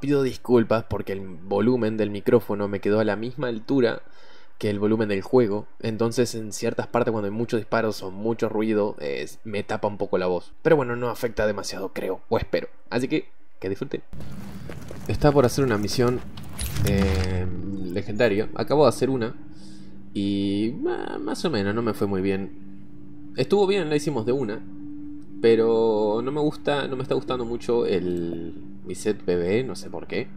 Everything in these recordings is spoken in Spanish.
Pido disculpas porque el volumen del micrófono me quedó a la misma altura que el volumen del juego. Entonces en ciertas partes cuando hay muchos disparos o mucho ruido me tapa un poco la voz. Pero bueno, no afecta demasiado creo, o espero. Así que que disfruten. Estaba por hacer una misión eh, legendaria. Acabo de hacer una. Y más o menos, no me fue muy bien. Estuvo bien, la hicimos de una. Pero no me gusta, no me está gustando mucho el mi set PvE, no sé por qué.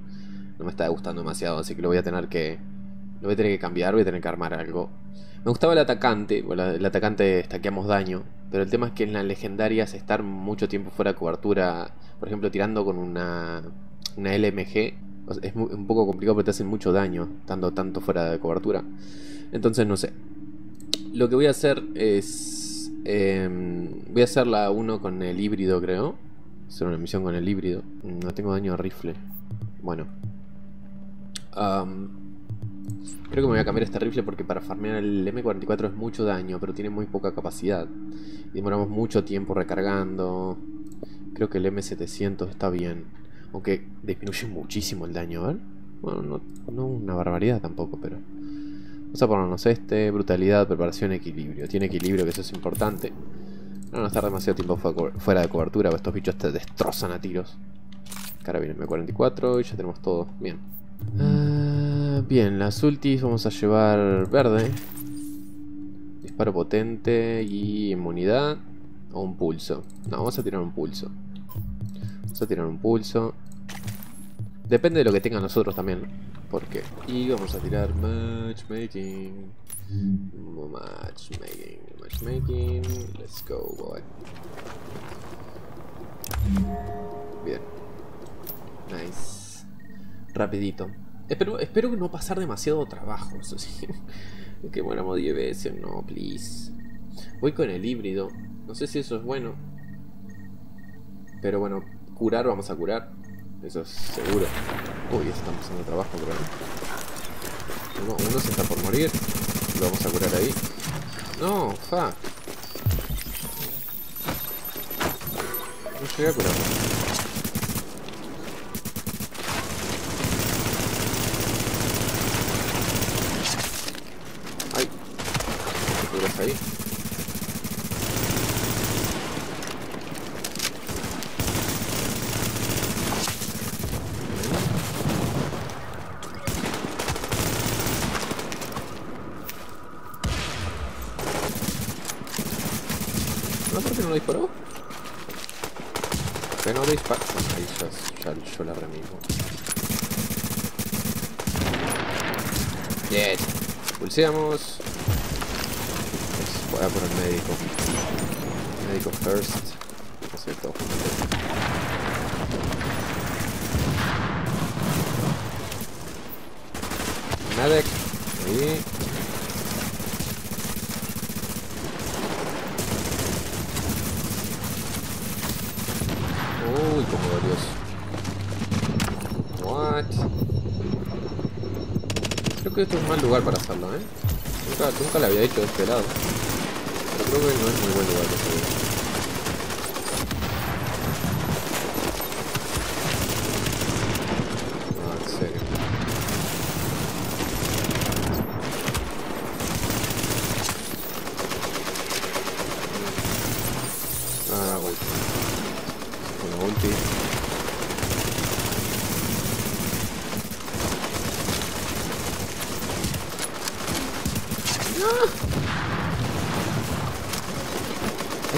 No me está gustando demasiado, así que lo voy a tener que lo voy a tener que cambiar, voy a tener que armar algo. Me gustaba el atacante, el atacante estaqueamos daño, pero el tema es que en las legendarias estar mucho tiempo fuera de cobertura, por ejemplo tirando con una, una LMG, es un poco complicado porque te hacen mucho daño estando tanto fuera de cobertura. Entonces no sé. Lo que voy a hacer es... Em, voy a hacer la 1 con el híbrido creo. Hacer una misión con el híbrido. No tengo daño de rifle. Bueno. Creo que me voy a cambiar este rifle porque para farmear el M44 es mucho daño, pero tiene muy poca capacidad. demoramos mucho tiempo recargando. Creo que el M700 está bien. Aunque disminuye muchísimo el daño, ¿ver? Bueno, no, una barbaridad tampoco, pero... Vamos a ponernos este, brutalidad, preparación, equilibrio. Tiene equilibrio, que eso es importante. No no estar demasiado tiempo fuera de cobertura, estos bichos te destrozan a tiros. Viene M44 y ya tenemos todo. Bien. Ah, bien, las ultis vamos a llevar verde. Disparo potente y inmunidad. O un pulso. No, vamos a tirar un pulso. Vamos a tirar un pulso. Depende de lo que tengan nosotros también. Porque. Y vamos a tirar matchmaking. Matchmaking. Matchmaking. Let's go, boy. Bien. Nice rapidito. Espero, espero no pasar demasiado trabajo, eso sí. que muéramos 10 veces, no, please. Voy con el híbrido. No sé si eso es bueno. Pero bueno, curar vamos a curar. Eso es seguro. Uy, estamos haciendo trabajo, creo. Uno, uno se está por morir. Lo vamos a curar ahí. No, fa. No llegué a curar. ahí. ¿No? ¿Por qué no lo disparó? ¿Por qué no disparó? Ahí ya, ya yo la remismo. Bien. Pulseamos. Voy a poner médico. Médico first. Medic. Ahí. Uy, como dolió What? Creo que esto es un mal lugar para hacerlo, ¿eh? Nunca, nunca lo había hecho de este creo que no es muy buen lugar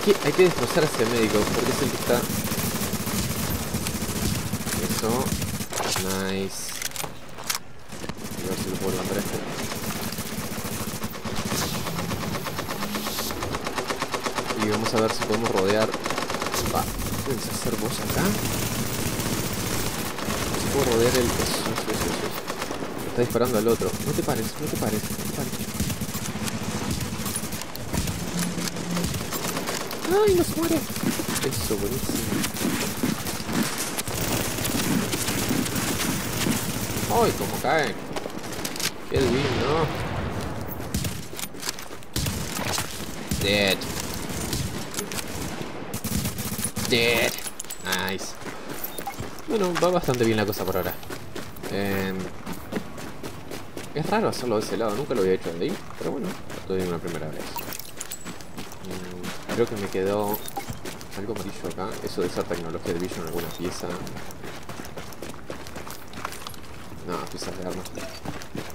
que hay que destrozar a ese médico, porque es el que está... Eso. Nice. A ver si lo puedo levantar este. Y vamos a ver si podemos rodear... Va, ¿puedes hacer vos acá? Si puedo rodear el... Eso, eso, eso, eso. Está disparando al otro. No te pares, no te pares, no te pares. ¡Ay, no se muere! Eso, buenísimo. ¡Ay, cómo caen! ¡Qué divino! Dead. Dead. Nice. Bueno, va bastante bien la cosa por ahora. Eh, es raro hacerlo de ese lado, nunca lo había hecho de ahí, pero bueno, estoy en una primera vez. Mm, creo que me quedó algo amarillo acá, eso de esa tecnología de Vision en alguna pieza. No, piezas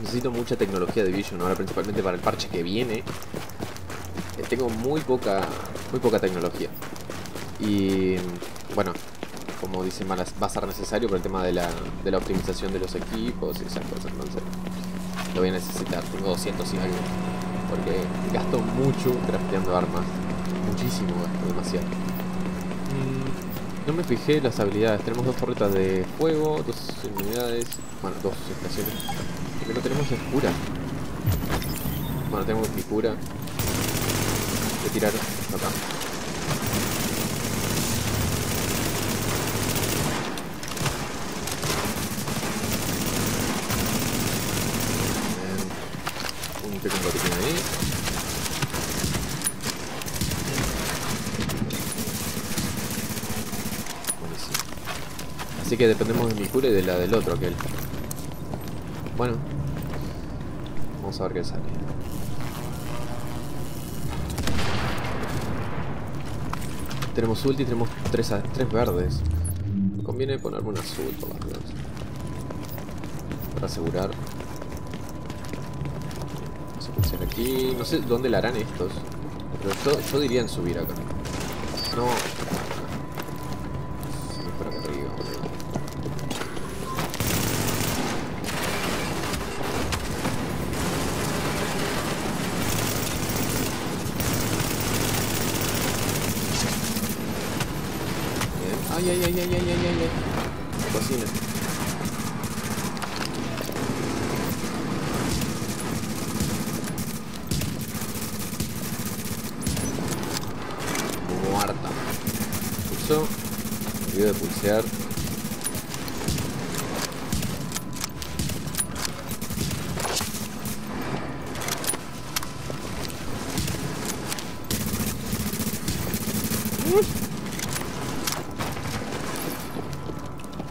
Necesito mucha tecnología de Vision ahora, principalmente para el parche que viene. Eh, tengo muy poca, muy poca tecnología. Y bueno, como dicen, va a ser necesario por el tema de la, de la optimización de los equipos y esas cosas. Entonces, lo voy a necesitar. Tengo 200 y algo. Porque gasto mucho crafteando armas. Muchísimo gasto, demasiado. No me fijé las habilidades. Tenemos dos torretas de fuego, dos unidades. Bueno, dos estaciones. Porque no tenemos escura. Bueno, tenemos escura. De tirar acá. un botiquín ahí. Buenísimo. Así dependemos de mi cura y de la del otro, aquel. Bueno. Vamos a ver qué sale. Tenemos ulti tenemos tres, tres verdes. Conviene ponerme un azul por las dudas. Para asegurar aquí. No sé dónde la harán estos. Pero yo, yo diría en subir acá. No.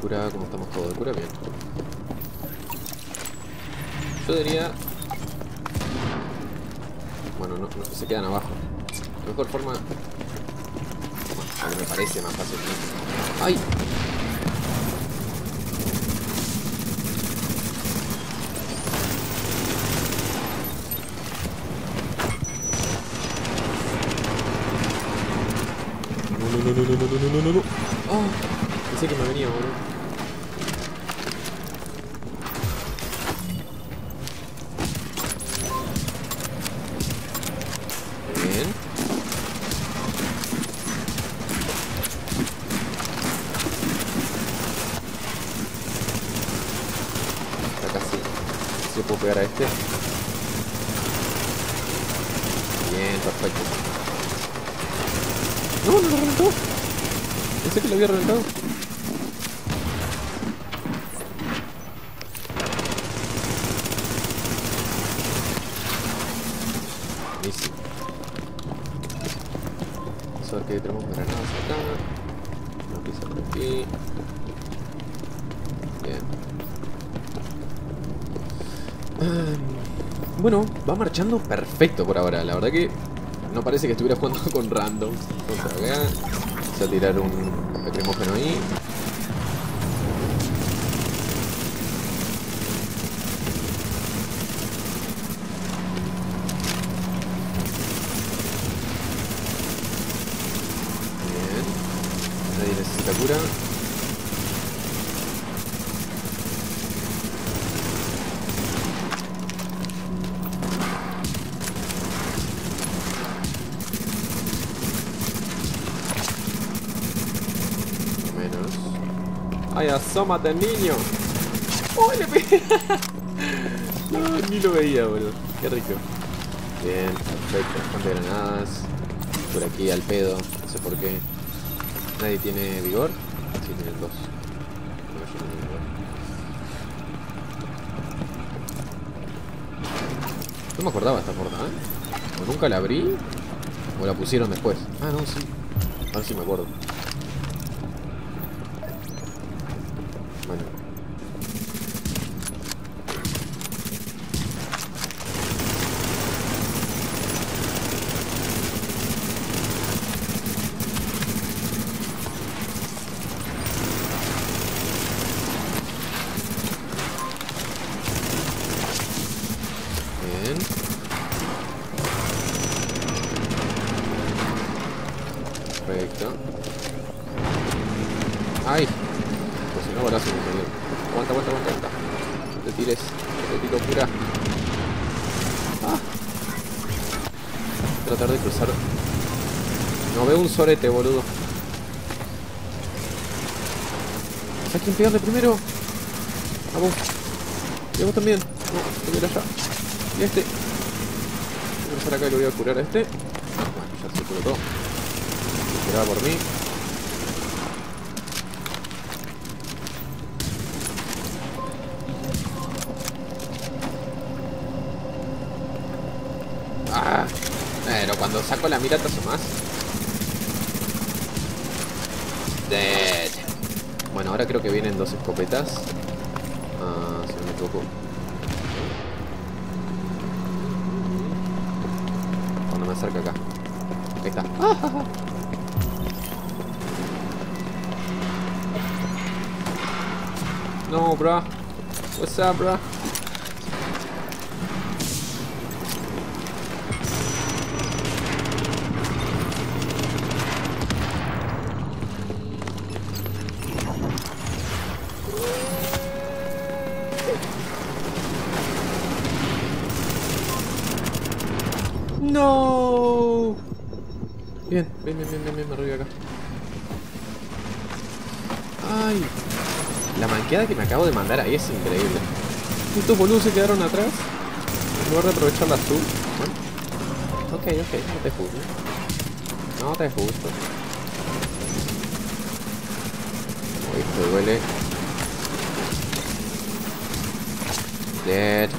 Cura, como estamos todos de cura, bien. Yo diría... Bueno, no, no se quedan abajo. mejor forma... A mí me parece más fácil. ¡Ay! No, no, no, no, no, no, no, no, no. Oh, pensé que me venía, boludo. pegar a este. Bien, perfecto. No, no lo reventó. Pensé que lo había reventado. Buenísimo. Vamos a ver que tenemos granadas acá. Una pieza por aquí. Bueno, va marchando perfecto por ahora. La verdad que no parece que estuviera jugando con random. Vamos acá. Vamos a tirar un primogeno y Asómate, niño. ¡Uy, le pegué! no, ni lo veía, boludo. Qué rico. Bien, perfecto. Bastante granadas. Por aquí al pedo. No sé por qué. Nadie tiene vigor. Sí, tienen dos. No me acordaba esta puerta, ¿eh? O nunca la abrí. O la pusieron después. Ah, no, sí. A ver si me acuerdo. Veo un sorete, boludo. ¿Sabes quién pegarle primero? A vos. Y a vos también. No, primero allá. Y a este. Voy a cruzar acá y lo voy a curar a este. Bueno, ya se curó todo. Esperaba por mí. Ah, pero cuando saco la mira tazo más. Dead. Bueno, ahora creo que vienen dos escopetas. Ah, si me equivoco. Cuando me acerca acá. Ahí está. No, bro. What's up, bro? No. Bien, bien, bien, bien, bien, me arriba acá. Ay. La manqueada que me acabo de mandar ahí es increíble. Estos boludos se quedaron atrás. En lugar de aprovechar la azul. Ok, ok, no te juzgo. No te juzgo. Esto duele. Dead.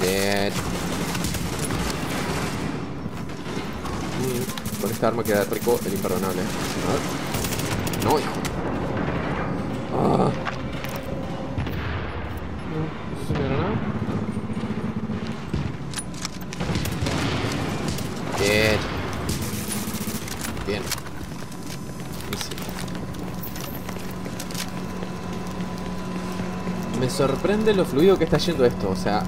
Dead. Mm, con esta arma queda rico el imperdonable. No, hijo. Ah. Bien. Bien. Me sorprende lo fluido que está yendo esto, o sea...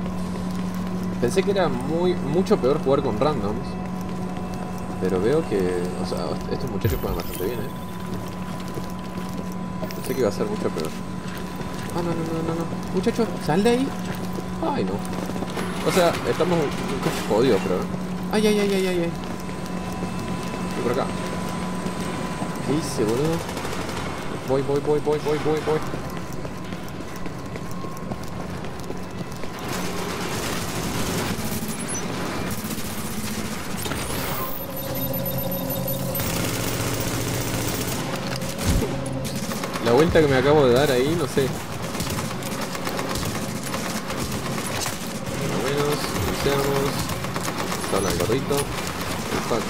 Pensé que era muy mucho peor jugar con randoms. Pero veo que... O sea, estos muchachos juegan bastante bien, eh. Pensé que iba a ser mucho peor. Ah, no, no, no, no, no. Muchacho, sal de ahí. Ay, no. O sea, estamos jodidos, pero... Ay, ay, ay, ay, ay, ay. Voy por acá. ¿Qué hice, boludo? Voy, voy, voy, voy, voy, voy, voy. La vuelta que me acabo de dar ahí, no sé. Más o menos, iniciamos. Habla el gorrito. Fuck.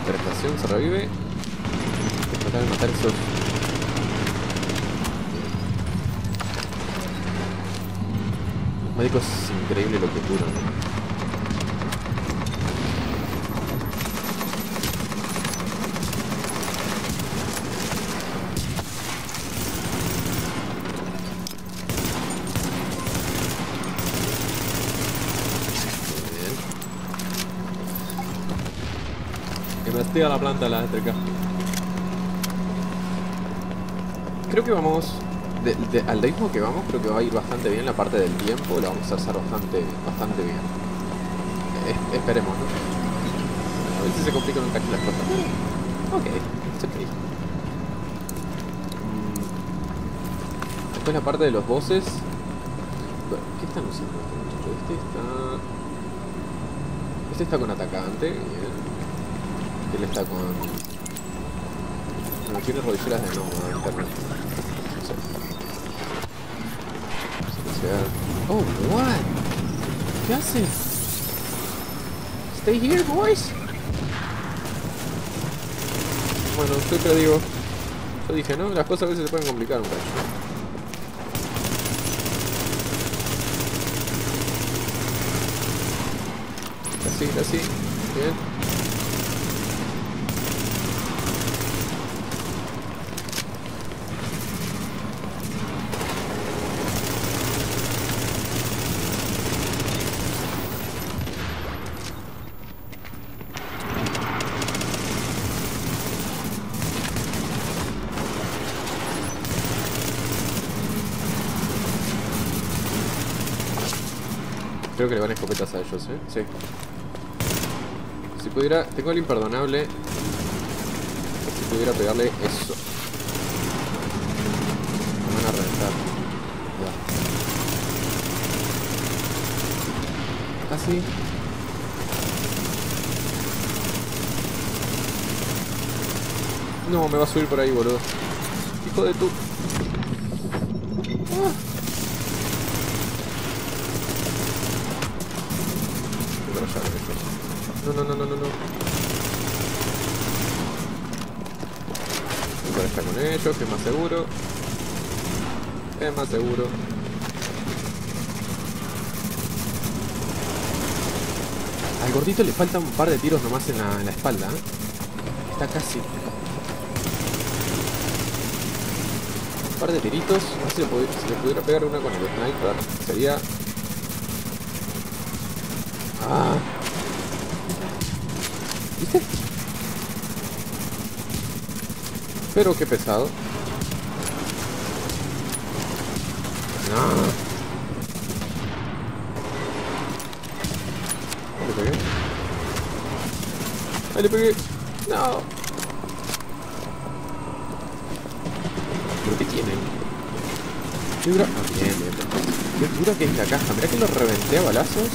Interpretación se revive. Matar, matar esos. Médicos es increíble lo que curan. ¿no? Bien. Investiga la planta eléctrica. Creo que vamos. de- de- al ritmo que vamos, creo que va a ir bastante bien la parte del tiempo. La vamos a hacer bastante, bastante bien. Es- esperemos, ¿no? A ver si se complican un cacho las cosas. Ok, it's okay. Mm. Después la parte de los bosses. Bueno, ¿Qué están usando? Este está. Este está con atacante. Él está con. No, tiene rodilleras de de internet. No sé. Oh, what? ¿Qué hace? Stay here, boys. Bueno, siempre digo. Yo dije, ¿no? Las cosas a veces se pueden complicar un cacho. Así, así. Bien. Que le van escopetas a ellos, ¿eh? Sí. Si pudiera... Tengo el imperdonable. Si pudiera pegarle eso. Me van a reventar. Ya. Casi. No, me va a subir por ahí, boludo. Hijo de tu... Ah. No, no, no, no, no, no. Voy estar con ellos, que es más seguro. Es más seguro. Al gordito le faltan un par de tiros nomás en la, espalda. ¿eh? Está casi. Un par de tiritos. No sé si le pudiera pegar una con el sniper. Sería... Ah. ¿Viste? Pero qué pesado. No. ¿Le pegué? ¡Ahí le pegué! ¡No! ¿Pero qué tiene? ¿Qué dura? Ah, bien, bien. Qué dura que es la caja. Mirá que lo reventé a balazos.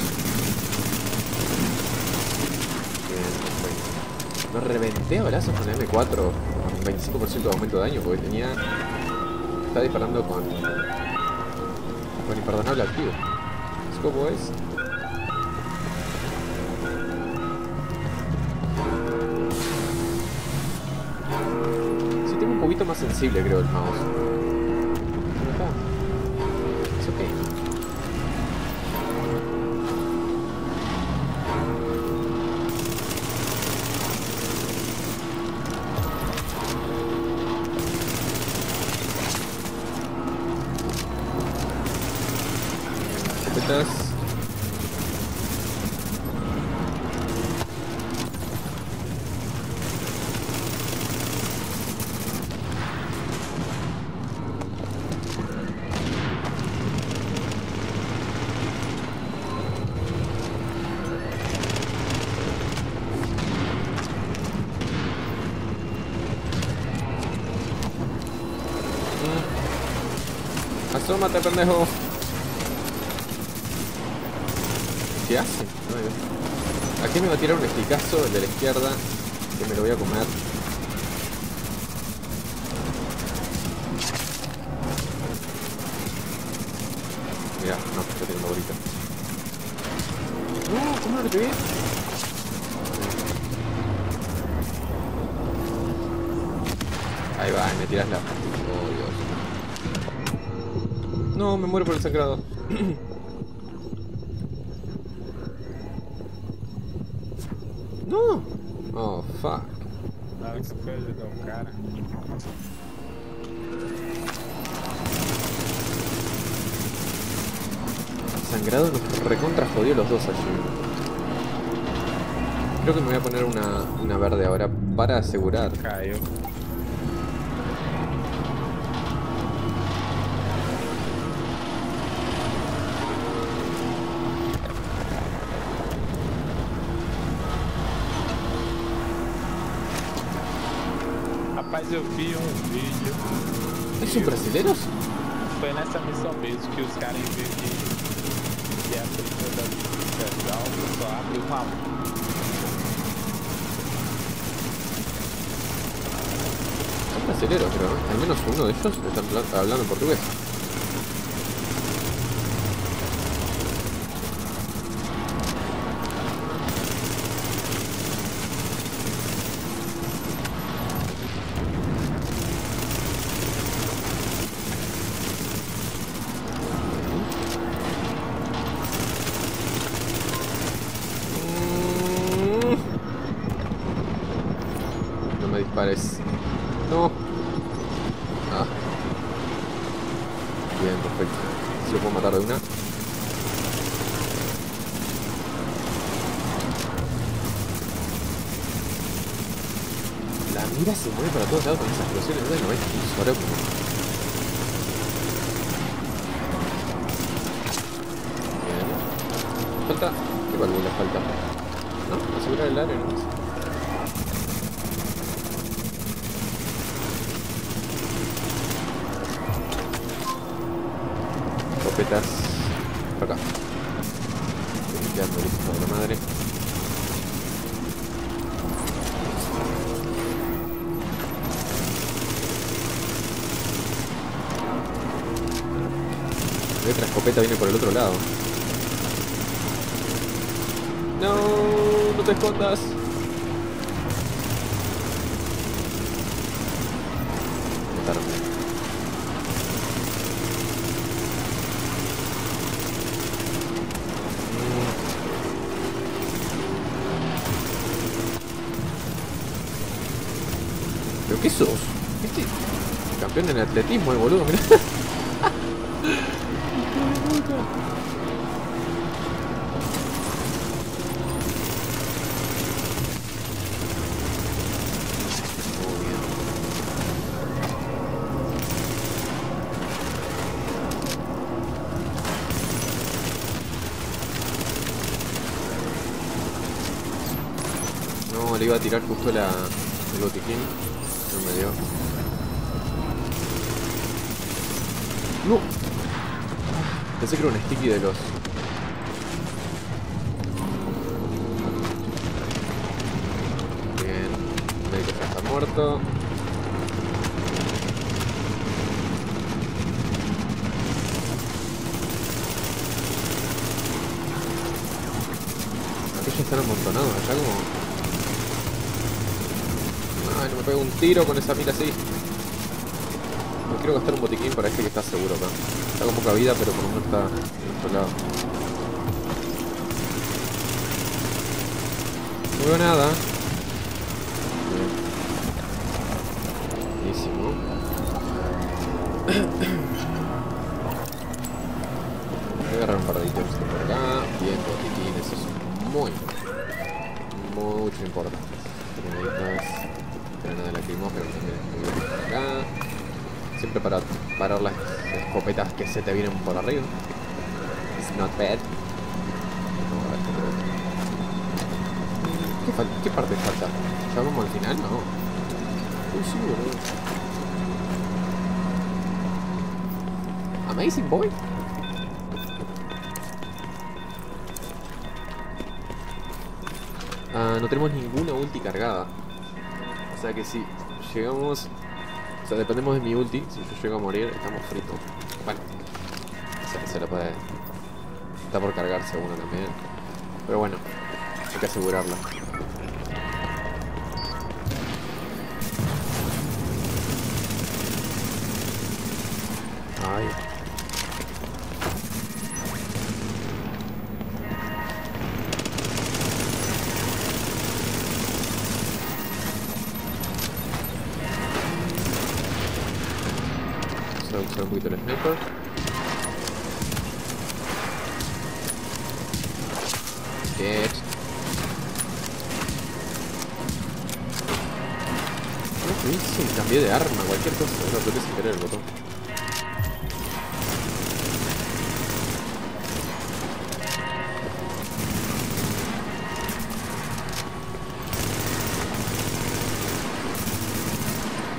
Lo reventé a balazos con la M4 con 25% de aumento de daño porque tenía... Está disparando con... Con imperdonable activo. ¿Cómo es? Sí, tengo un poquito más sensible creo el mouse. Asómate, pendejo. ¿Qué hace? No. Aquí me va a tirar un eficazo, el de la izquierda, que me lo voy a comer. Mira, no, tengo una bolita. No, ¿cómo le pegué? Ahí Fuck. Cara. Sangrado nos recontra jodió los dos allí. Creo que me voy a poner una, una verde ahora para asegurar. Caiu. Eu vi um vídeo. ¿Es un brasileros? Foi nessa missão mesmo que os caras, em vez de, de abrir toda a lista legal, só abre uma a uma. Son brasileros, pero al menos uno de ellos está habla- hablando portugués. Me dispares. No. Ah. Bien, perfecto. Si lo puedo matar de una. La mira se mueve para todos lados con esas explosiones. ¿no? No ves un soroco. Bien. válvula falta? ¿No? Asegurar el área, ¿no? Qué? Este campeón en atletismo, el boludo, mirá. No, le iba a tirar justo la, el botiquín. No me dio. No. Pensé que era un sticky de los. Bien. El médico ya está muerto. Aquellos están amontonados allá como. Ay, no me pego un tiro con esa mira así. No quiero gastar un botiquín para este que está seguro acá. Está con poca vida, pero por lo menos está en otro lado. No veo nada. Buenísimo. Voy a agarrar un par de ítems por acá. Bien, botiquín, eso es muy mucho importante. Granada lacrimógena también. Siempre para parar las escopetas que se te vienen por arriba. It's not bad. ¿qué, ¿Qué parte falta? ¿Ya vamos al final? No. Uy, sí, boludo. Amazing Boy. Ah, no tenemos ninguna ulti cargada. Sea que si llegamos... O sea, dependemos de mi ulti. Si yo llego a morir, estamos fritos. Bueno. O sea, se la puede... Está por cargarse uno también. Pero bueno, hay que asegurarla.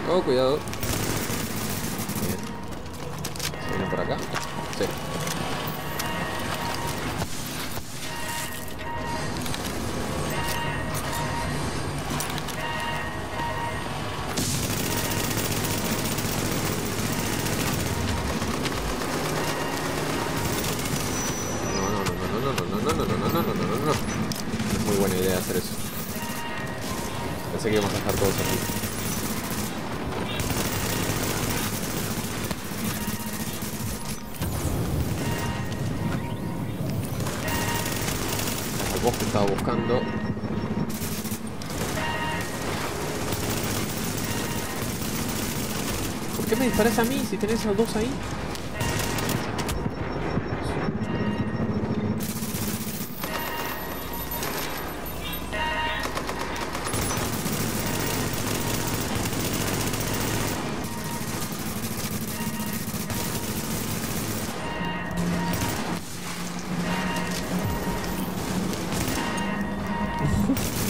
Oh, cuidado. ¿Se vienen por acá? Sí. dispares a mí si tenés a dos ahí?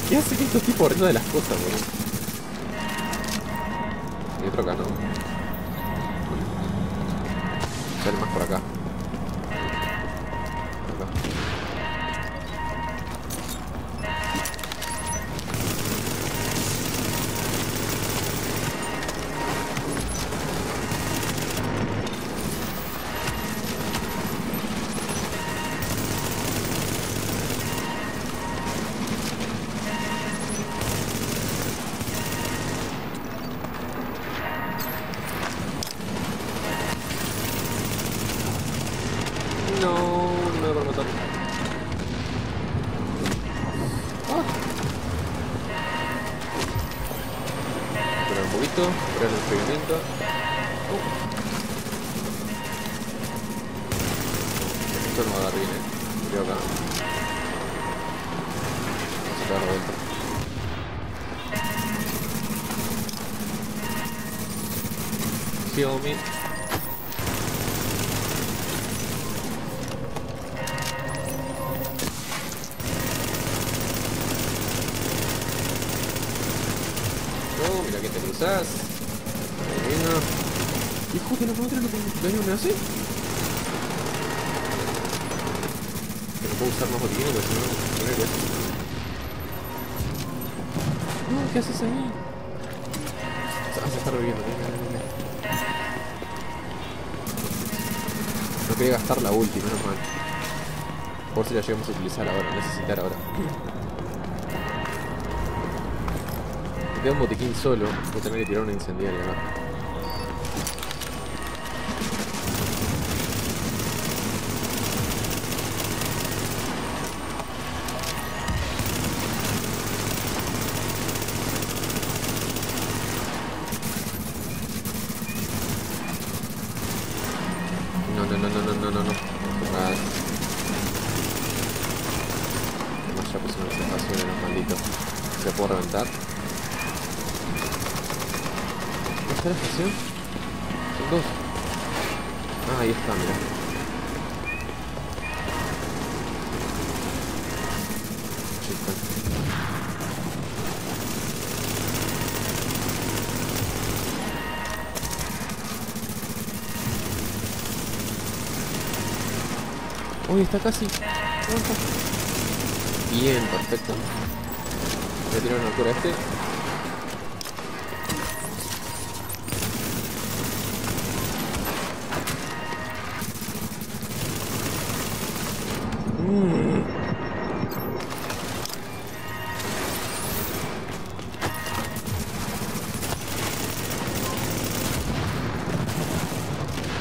¿Qué hacen estos tipos riendo de las cosas, boludo? Y otro no. Sale Xiaomi. No, ulti, menos. Por si la llegamos a utilizar ahora, necesitar ahora. Me queda un botiquín solo, voy a tener que tirar una incendiaria acá. No, no, no, no, no, no, no, no. Ah. Además ya puse una presentación en los malditos. ¿Se puede reventar? ¿Dónde está la estación? Son dos. Ah, ahí está, mira. Uy, está casi. Bien, perfecto. Voy a tirar una altura a este.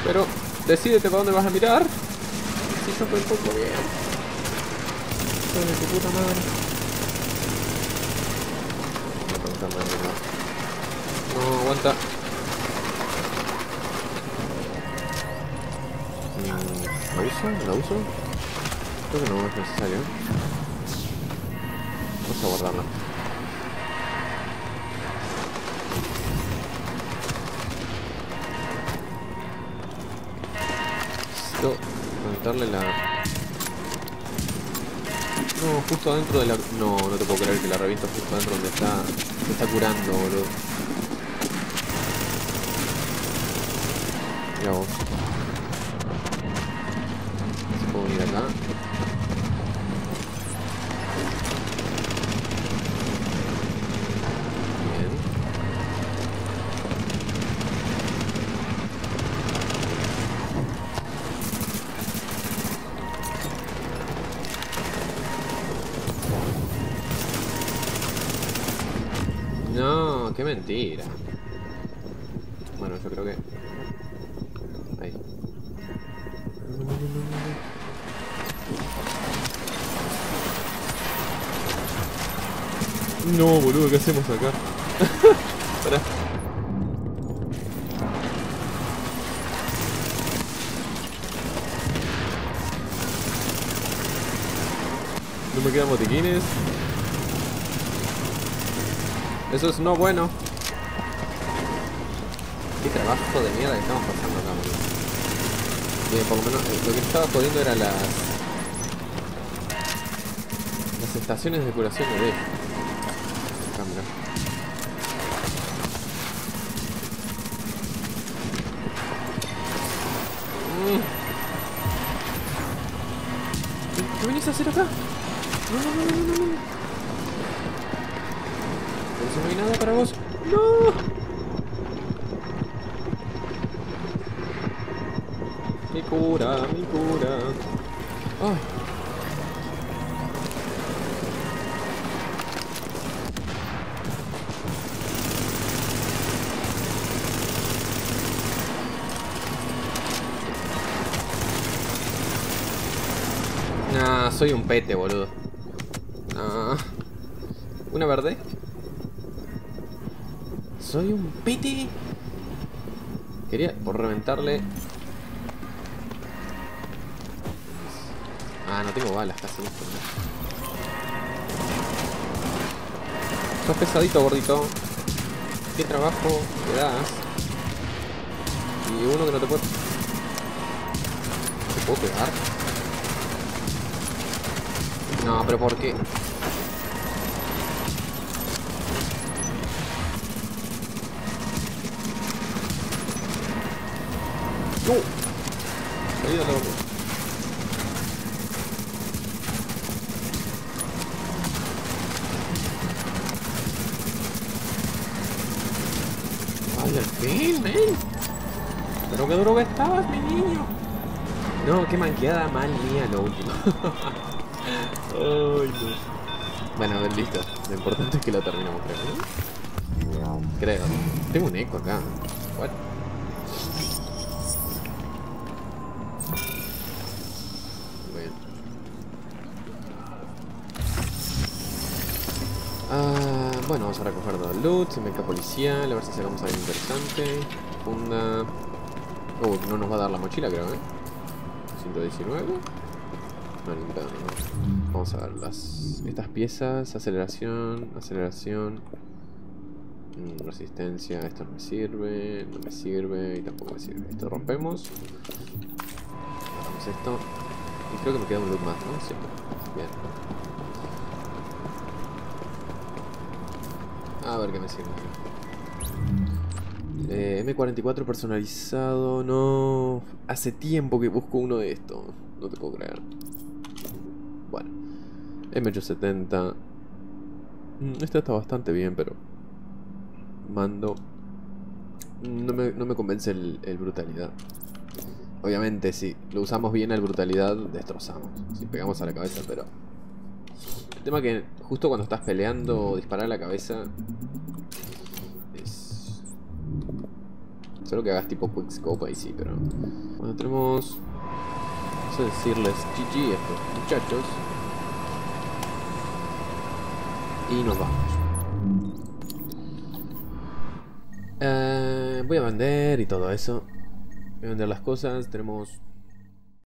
Pero, decídete para dónde vas a mirar. Si yo un poco bien. Hijo de tu puta madre. No aguanta. ¿La uso? ¿La uso? Creo que no es necesario. Vamos a guardarla. No, justo adentro de la... No, no te puedo creer que la reviento justo adentro donde está... Se está curando, boludo. Mira vos. Qué mentira. Bueno, yo creo que... Ahí. No, boludo, ¿qué hacemos acá? Pará. No me quedan botiquines. Eso es no bueno. Qué trabajo de mierda que estamos pasando acá. Bien, por lo menos eh, lo que estaba jodiendo era las... Las estaciones de curación de D. acá, mira. Mm. ¿Qué- ¿Qué venís a hacer acá? No, no, no. Hay nada para vos. ¡No! Mi cura, mi cura. Ay. Nah, soy un pete, boludo. Nah. ¿Una verde? Soy un pete. Quería por reventarle. Ah, no tengo balas casi. Sos pesadito, gordito. ¿Qué trabajo te das? Y uno que no te puede... ¿Te puedo pegar? No, pero ¿por qué? ¡No! ¡Ay, al fin, men! Pero qué duro que estabas, mi niño. No, qué manqueada mal mía lo último. Ay, no. Bueno, a ver, listo. Lo importante es que lo terminamos, creo. Creo. Tengo un eco acá. What? Loot, meca policial, a ver si sacamos algo interesante. Funda. Oh, no nos va a dar la mochila, creo, ¿eh? 119. No, ni pedo, no. Vamos a ver las. Estas piezas, aceleración, aceleración. mm, Resistencia, esto no me sirve, no me sirve y tampoco me sirve. Esto rompemos. Agarramos esto. Y creo que me queda un loot más, ¿no? Sí. Bien. A ver qué me sirve. Eh, M44 personalizado, no. Hace tiempo que busco uno de estos. No te puedo creer. Bueno. M870. Mm, Este está bastante bien, pero. Mando. No me, no me convence el, el brutalidad. Obviamente, si lo usamos bien el brutalidad, destrozamos. Si pegamos a la cabeza, pero. Tema que justo cuando estás peleando, disparar a la cabeza. Es. Solo que hagas tipo quickscope ahí sí, pero. Bueno, tenemos. Vamos a decirles GG a estos muchachos. Y nos vamos. Eh, voy a vender y todo eso. Voy a vender las cosas. Tenemos